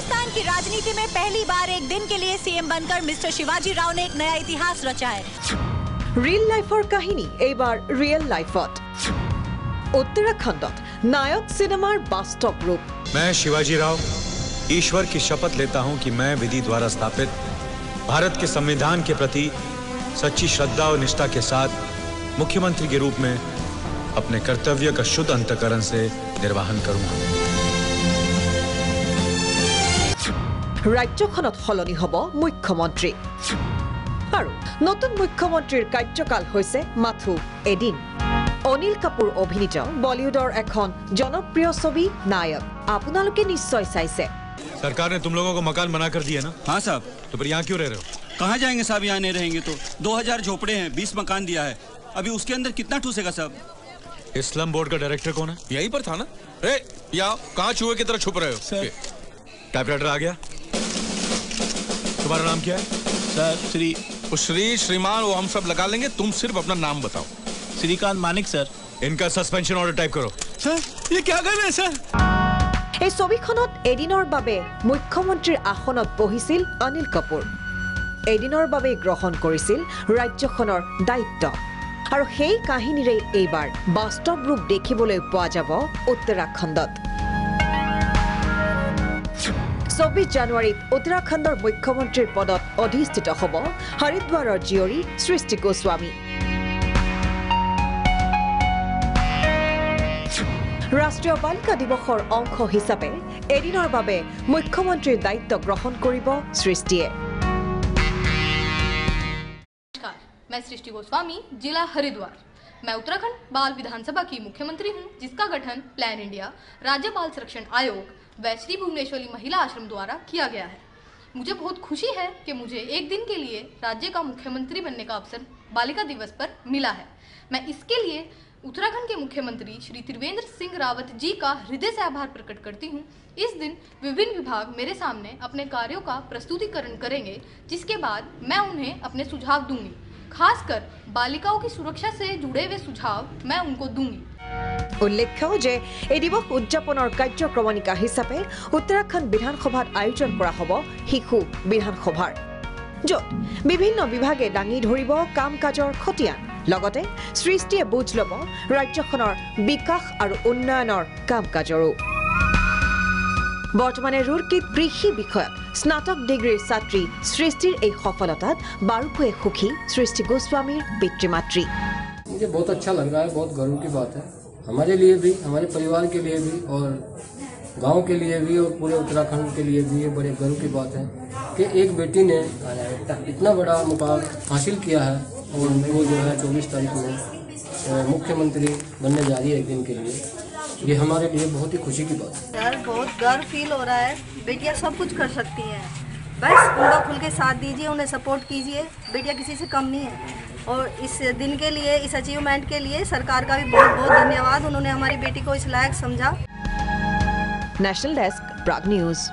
हिंदुस्तान की राजनीति में पहली बार एक दिन के लिए सीएम बनकर मिस्टर शिवाजी राव ने एक नया इतिहास रचा है ৰিয়েল লাইফৰ কাহিনী এইবাৰ ৰিয়েল লাইফত উত্তৰাখণ্ডত নায়ক চিনেমাৰ বাস্তৱ ৰূপ मैं शिवाजी राव ईश्वर की शपथ लेता हूं कि मैं विधि द्वारा स्थापित भारत के संविधान के प्रति सच्ची श्रद्धा और निष्ठा के साथ मुख्यमंत्री के रूप में अपने कर्तव्य का शुद्ध अंतकरण से निर्वहन करूंगा ৰাজ্যখনত সলনি হ'ব মুখ্যমন্ত্ৰী আৰু নতুন মুখ্যমন্ত্ৰীৰ কাৰ্যকাল হৈছে মাথো এদিন অনিল কাপুৰ অভিনীত বলিউডৰ এখন জনপ্ৰিয় ছবি নায়ক আপোনালোকে নিশ্চয় চাইছে सरकार ने तुम लोगों को मकान बना कर दिया ना हाँ साहब तो फिर यहाँ क्यों रह रहे हो कहाँ जाएंगे साहब यहाँ नहीं रहेंगे तो 2000 झोपड़े हैं 20 मकान दिया है अभी उसके अंदर कितना ठूसेगा साहब इस्लाम बोर्ड का डायरेक्टर कौन है यहीं पर था ना ए या कहाँ चूहे की तरह छुप रहे हो सर। टाइपराइटर आ गया तुम्हारा नाम क्या है सर श्री वो श्री श्रीमान वो हम सब लगा लेंगे तुम सिर्फ अपना नाम बताओ श्रीकांत मानिक सर इनका सस्पेंशन ऑर्डर टाइप करो सर ये क्या कर रहे हैं सर এই ছবিখনত এদিনৰ বাবে মুখ্যমন্ত্ৰীৰ আসনত বহিছিল অনিল কাপুৰ এদিনৰ বাবে গ্ৰহণ কৰিছিল ৰাজ্যখনৰ দায়িত্ব আৰু সেই কাহিনীৰে এইবাৰ বাস্তৱ ৰূপ দেখিবলৈ পোৱা যাব উত্তৰাখণ্ডত চৌবিছ জানুৱাৰীত উত্তৰাখণ্ডৰ মুখ্যমন্ত্ৰীৰ পদত অধিষ্ঠিত হ'ব হৰিদ্বাৰৰ জীয়ৰী সৃষ্টি গোস্বামী ৰাষ্ট্ৰীয় বালিকা দিৱসৰ অংশ হিচাপে এদিনৰ বাবে মুখ্যমন্ত্ৰীৰ দায়িত্ব গ্ৰহণ কৰিব সৃষ্টিয়ে नमस्कार मैं सृष्टि गोस्वामी जिला हरिद्वार मैं उत्तराखंड बाल विधानसभा की मुख्यमंत्री हूं जिसका गठन प्लान इंडिया राज्य बाल संरक्षण आयोग व श्री भुवनेश्वरी महिला आश्रम द्वारा किया गया है। मुझे बहुत खुशी है कि मुझे एक दिन के लिए राज्य का मुख्यमंत्री बनने का अवसर बालिका दिवस पर मिला है। मैं इसके लिए उत्तराखंड के मुख्यमंत्री श्री त्रिवेंद्र सिंह रावत जी का हृदय से आभार प्रकट करती हूँ। इस दिन विभिन्न विभाग मेरे सामने अपने कार्यों का प्रस्तुतिकरण करेंगे, जिसके बाद मैं उन्हें अपने सुझाव दूँगी। खासकर बालिकाओं की सुरक्षा से जुड़े हुए सुझाव मैं उनको दूँगी। উল্লেখ্য যে এই দিৱস উদযাপনৰ কাৰ্যক্ৰমণিকা হিচাপে উত্তৰাখণ্ড বিধানসভাত আয়োজন কৰা হ'ব শিশু বিধানসভাৰ য'ত বিভিন্ন বিভাগে দাঙি ধৰিব কাম কাজৰ খতিয়ান লগতে সৃষ্টিয়ে বুজ ল'ব ৰাজ্যখনৰ বিকাশ আৰু উন্নয়নৰ কাম কাজৰো বৰ্তমানে ৰুৰকীত কৃষি বিষয়ত স্নাতক ডিগ্ৰীৰ ছাত্ৰী সৃষ্টিৰ এই সফলতাত বাৰুকৈয়ে সুখী সৃষ্টি গোস্বামীৰ পিতৃ মাতৃ मुझे बहुत अच्छा लग रहा है बहुत गर्व की बात है हमारे लिए भी हमारे परिवार के लिए भी और गाँव के लिए भी और पूरे उत्तराखंड के लिए भी ये बड़े गर्व की बात है कि एक बेटी ने इतना बड़ा मुकाम हासिल किया है और वो जो है चौबीस तारीख अ, मुख्यमंत्री बनने जा रही है एक दिन के लिए। ये हमारे लिए बहुत ही खुशी की बात है। बहुत गर्व फील हो रहा है। बेटियाँ सब कुछ कर सकती हैं। बस उनका खुल के साथ दीजिए, उन्हें सपोर्ट कीजिए। बेटियाँ किसी से कम नहीं है। और इस दिन के लिए, इस अचीवमेंट के लिए सरकार का भी बहुत बहुत धन्यवाद। उन्होंने हमारी बेटी को इस लायक समझा। नेशनल डेस्क प्राग न्यूज़